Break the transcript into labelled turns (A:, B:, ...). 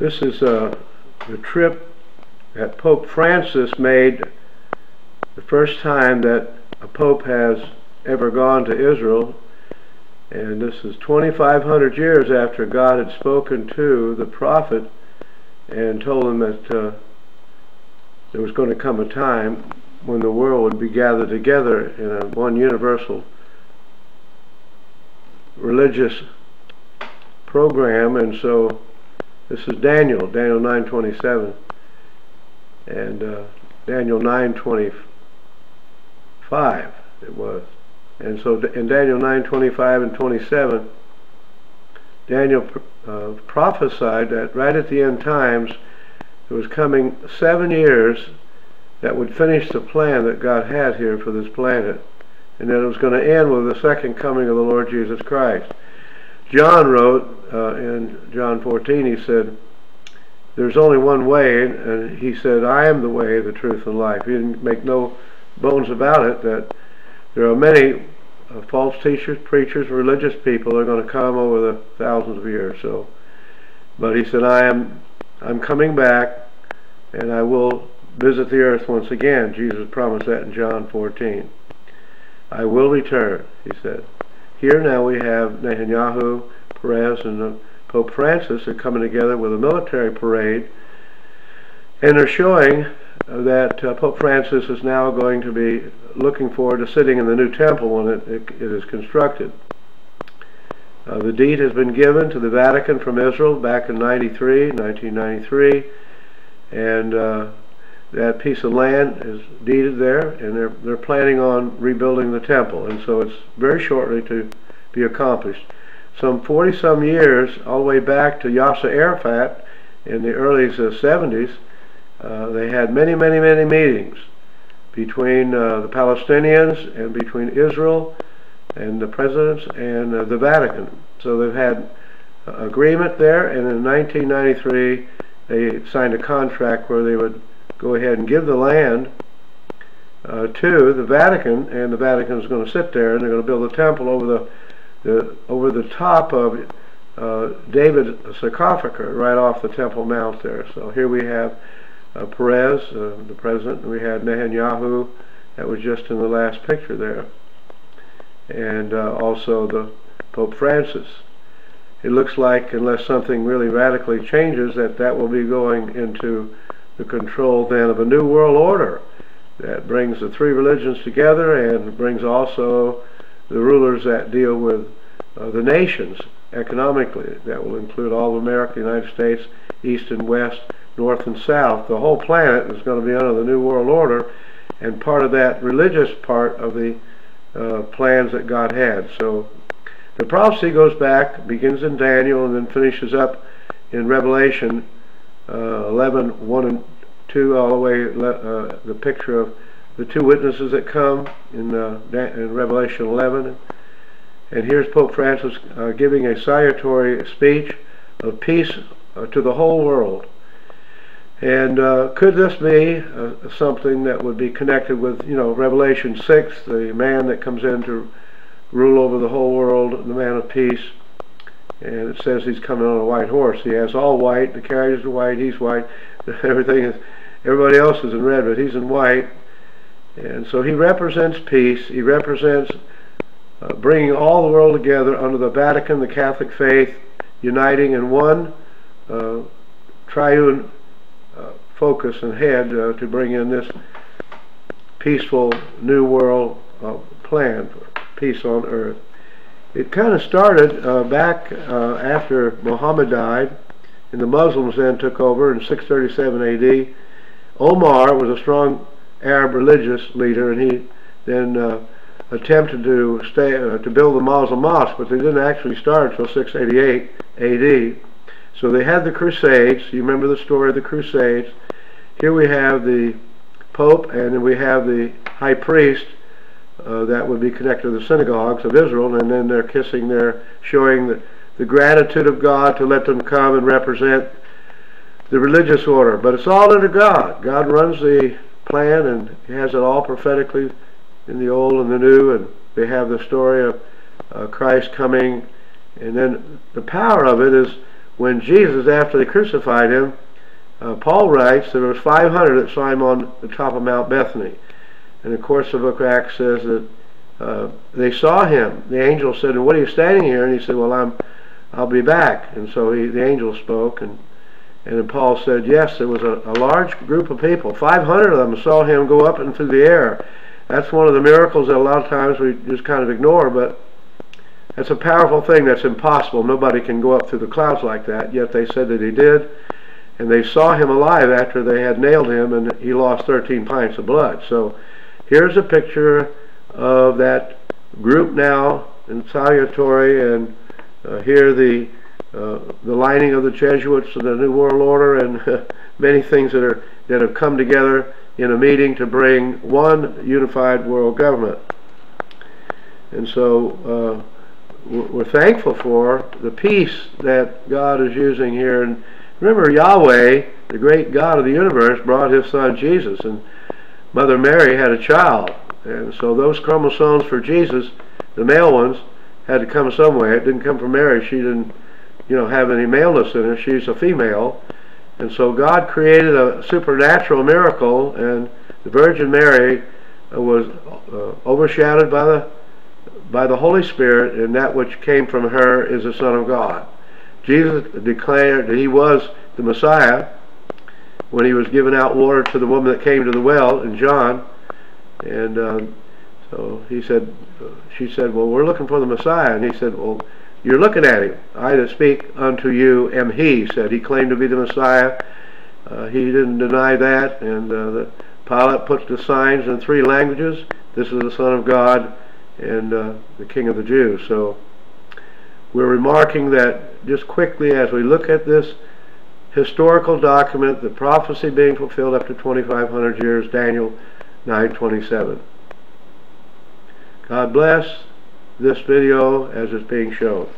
A: This is uh, the trip that Pope Francis made the first time that a pope has ever gone to Israel. And this is 2,500 years after God had spoken to the prophet and told him that uh, there was going to come a time when the world would be gathered together in a one universal religious program. And so this is Daniel, Daniel 9:27, and uh, Daniel 9:25 it was. And so in Daniel 9:25 and 27, Daniel uh, prophesied that right at the end times there was coming seven years that would finish the plan that God had here for this planet, and that it was going to end with the second coming of the Lord Jesus Christ. John wrote uh, in John 14, he said, There's only one way, and he said, I am the way, the truth, and life. He didn't make no bones about it that there are many uh, false teachers, preachers, religious people are going to come over the thousands of years. So, but he said, I am, I'm coming back, and I will visit the earth once again. Jesus promised that in John 14. I will return, he said. Here now we have Netanyahu, Peres, and Pope Francis are coming together with a military parade, and they're showing that uh, Pope Francis is now going to be looking forward to sitting in the new temple when it, it, it is constructed. Uh, the deed has been given to the Vatican from Israel back in 93, 1993, and uh, that piece of land is deeded there, and they're they're planning on rebuilding the temple, and so it's very shortly to be accomplished. Some 40 some years, all the way back to Yasser Arafat in the early 70s, uh, they had many, many, many meetings between uh, the Palestinians and between Israel and the presidents and uh, the Vatican. So they've had agreement there, and in 1993 they signed a contract where they would go ahead and give the land uh, to the Vatican, and the Vatican is going to sit there, and they're going to build a temple over the, the over the top of uh, David sarcophagus right off the Temple Mount there. So here we have uh, Peres, uh, the president, we had Netanyahu, that was just in the last picture there, and uh, also the Pope Francis. It looks like, unless something really radically changes, that that will be going into the control then of a new world order that brings the three religions together and brings also the rulers that deal with uh, the nations economically. That will include all of America, the United States, East and West, North and South. The whole planet is going to be under the New World Order, and part of that religious part of the uh, plans that God had. So the prophecy goes back, begins in Daniel, and then finishes up in Revelation uh, 11, 1 and 2, all the way, uh, the picture of the two witnesses that come in, uh, in Revelation 11. And here's Pope Francis uh, giving a salutary speech of peace uh, to the whole world. And uh, could this be something that would be connected with, you know, Revelation 6, the man that comes in to rule over the whole world, the man of peace? And it says he's coming on a white horse. He has all white, the carriage is white, he's white, everything is, everybody else is in red, but he's in white. And so he represents peace. He represents uh, bringing all the world together under the Vatican, the Catholic faith, uniting in one uh, triune uh, focus and head uh, to bring in this peaceful new world uh, plan for peace on earth. It kind of started uh, back uh, after Muhammad died, and the Muslims then took over in 637 AD. Omar was a strong Arab religious leader, and he then uh, attempted to stay to build the Muslim mosque, but they didn't actually start until 688 AD. So they had the Crusades. You remember the story of the Crusades. Here we have the Pope, and then we have the High Priest uh, that would be connected to the synagogues of Israel, and then they're kissing there, showing the, the gratitude of God to let them come and represent the religious order. But it's all under God. God runs the plan, and has it all prophetically in the Old and the New, and they have the story of uh, Christ coming, and then the power of it is when Jesus, after they crucified him, uh, Paul writes there was 500 that saw him on the top of Mount Bethany. And of course the book of Acts says that uh, they saw him. The angel said, what are you standing here? And he said, well, I'm, I'll be back. And so he, the angel spoke, and, and then Paul said, yes, there was a, a large group of people. 500 of them saw him go up into the air. That's one of the miracles that a lot of times we just kind of ignore, but that's a powerful thing that's impossible. Nobody can go up through the clouds like that, yet they said that he did. And they saw him alive after they had nailed him, and he lost 13 pints of blood. So here's a picture of that group now in Salutatory, and uh, here the uh, the lining of the Jesuits and the New World Order, and uh, many things that are that have come together in a meeting to bring one unified world government. And so uh, we're thankful for the peace that God is using here. And remember, Yahweh, the great God of the universe, brought his son Jesus, and Mother Mary had a child. And so those chromosomes for Jesus, the male ones, had to come somewhere. It didn't come from Mary. She didn't, you know, have any maleness in her. She's a female. And so God created a supernatural miracle, and the Virgin Mary uh, was uh, overshadowed by the by the Holy Spirit, and that which came from her is the Son of God. Jesus declared that he was the Messiah when he was giving out water to the woman that came to the well in John, and um, so he said, she said, "Well, we're looking for the Messiah," and he said, "Well." You're looking at him. I that speak unto you am he, said. He claimed to be the Messiah. Uh, he didn't deny that, and uh, the Pilate put the signs in three languages. This is the Son of God and uh, the King of the Jews. So we're remarking that just quickly as we look at this historical document, the prophecy being fulfilled after 2,500 years, Daniel 9:27. God bless this video as it's being shown.